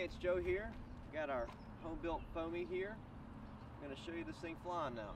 Hey, it's Joe here. Got our home-built foamy here. I'm gonna show you this thing flying now.